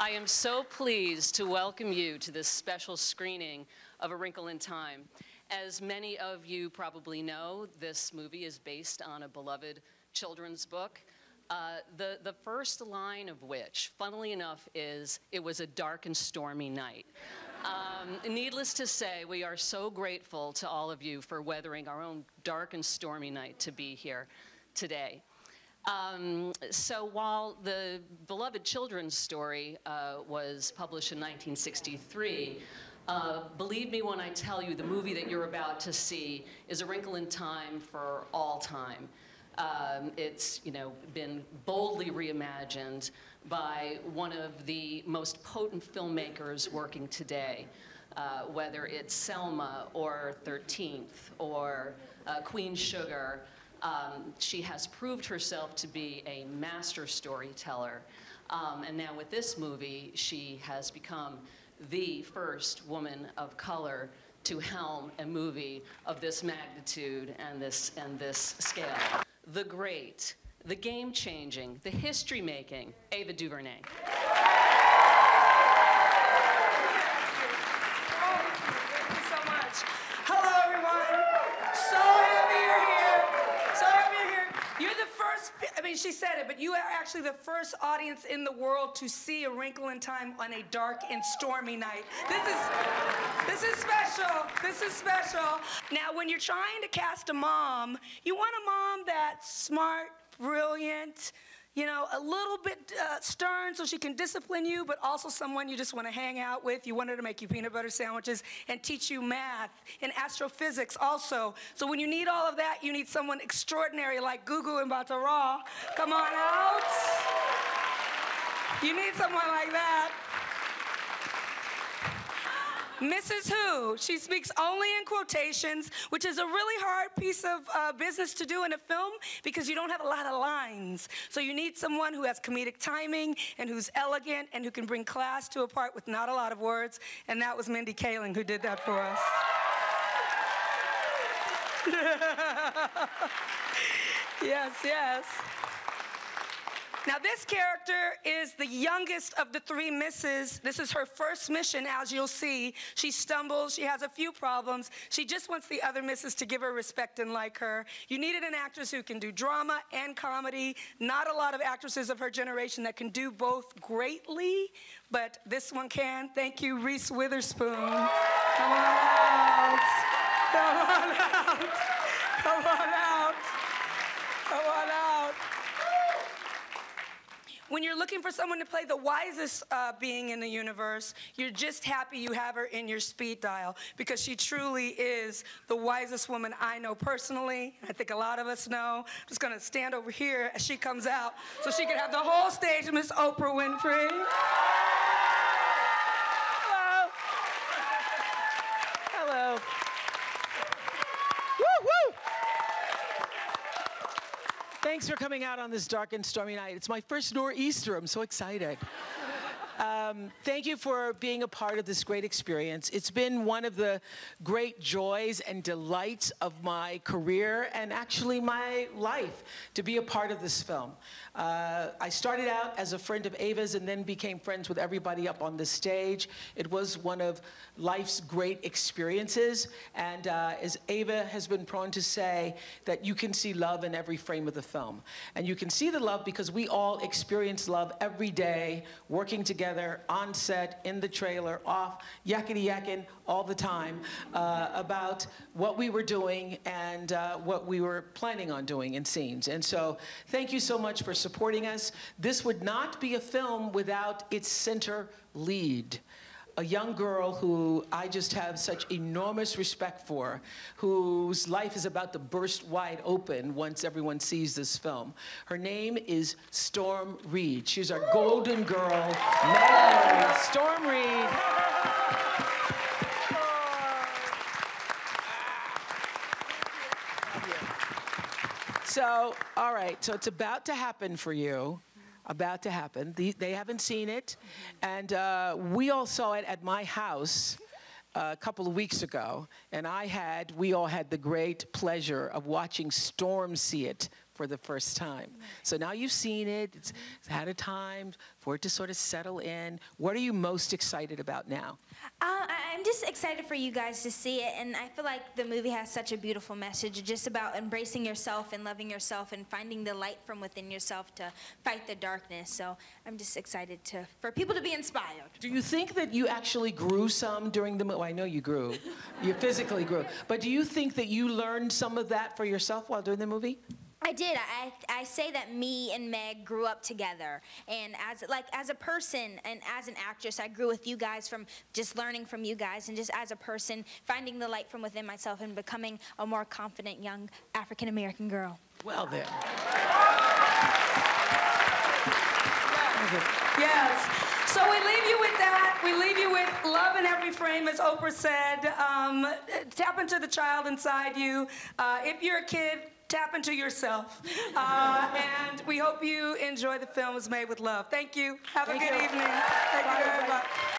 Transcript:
I am so pleased to welcome you to this special screening of A Wrinkle in Time. As many of you probably know, this movie is based on a beloved children's book. Uh, the, the first line of which, funnily enough, is It was a dark and stormy night. Um, needless to say, we are so grateful to all of you for weathering our own dark and stormy night to be here today. Um, so while the beloved children's story uh, was published in 1963, uh, believe me when I tell you the movie that you're about to see is A Wrinkle in Time for all time. Um, it's you know been boldly reimagined by one of the most potent filmmakers working today, uh, whether it's Selma or 13th or uh, Queen Sugar. Um, she has proved herself to be a master storyteller. Um, and now with this movie, she has become the first woman of color to helm a movie of this magnitude and this, and this scale. The great, the game-changing, the history-making Ava DuVernay. But you are actually the first audience in the world to see A Wrinkle in Time on a dark and stormy night. This is, this is special. This is special. Now, when you're trying to cast a mom, you want a mom that's smart, brilliant, you know, a little bit uh, stern so she can discipline you, but also someone you just want to hang out with. You want her to make you peanut butter sandwiches and teach you math and astrophysics also. So when you need all of that, you need someone extraordinary like Gugu Mbatha-Raw. Come on out. You need someone like that. Mrs. Who, she speaks only in quotations, which is a really hard piece of uh, business to do in a film because you don't have a lot of lines. So you need someone who has comedic timing and who's elegant and who can bring class to a part with not a lot of words. And that was Mindy Kaling who did that for us. yes, yes. Now, this character is the youngest of the three misses. This is her first mission, as you'll see. She stumbles, she has a few problems. She just wants the other misses to give her respect and like her. You needed an actress who can do drama and comedy. Not a lot of actresses of her generation that can do both greatly, but this one can. Thank you, Reese Witherspoon. Come on out. Come on out. Come on out. Come on out. When you're looking for someone to play the wisest uh, being in the universe, you're just happy you have her in your speed dial because she truly is the wisest woman I know personally. I think a lot of us know. I'm just going to stand over here as she comes out so she can have the whole stage Miss Oprah Winfrey. Hello. Hello. Thanks for coming out on this dark and stormy night. It's my first nor'easter. I'm so excited. Um, thank you for being a part of this great experience. It's been one of the great joys and delights of my career and actually my life to be a part of this film. Uh, I started out as a friend of Ava's and then became friends with everybody up on the stage. It was one of life's great experiences. And uh, as Ava has been prone to say, that you can see love in every frame of the film. And you can see the love because we all experience love every day, working together, on set, in the trailer, off, yakety yakking all the time uh, about what we were doing and uh, what we were planning on doing in scenes. And so thank you so much for supporting us. This would not be a film without its center lead a young girl who I just have such enormous respect for, whose life is about to burst wide open once everyone sees this film. Her name is Storm Reid. She's our golden girl, Storm Reid. So, all right, so it's about to happen for you about to happen. The, they haven't seen it. And uh, we all saw it at my house uh, a couple of weeks ago. And I had, we all had the great pleasure of watching Storm see it for the first time. So now you've seen it, it's, it's had a time for it to sort of settle in. What are you most excited about now? Uh, I'm just excited for you guys to see it, and I feel like the movie has such a beautiful message just about embracing yourself and loving yourself and finding the light from within yourself to fight the darkness. So I'm just excited to for people to be inspired. Do you think that you actually grew some during the movie? I know you grew, you physically grew, but do you think that you learned some of that for yourself while doing the movie? I did. I, I say that me and Meg grew up together, and as like as a person and as an actress, I grew with you guys from just learning from you guys, and just as a person, finding the light from within myself and becoming a more confident young African American girl. Well then. Yes. So we leave you with that. We leave you with love in every frame, as Oprah said. Um, tap into the child inside you. Uh, if you're a kid, tap into yourself. Uh, and we hope you enjoy the films made with love. Thank you. Have Thank a good you. evening. Thank Bye. you very much.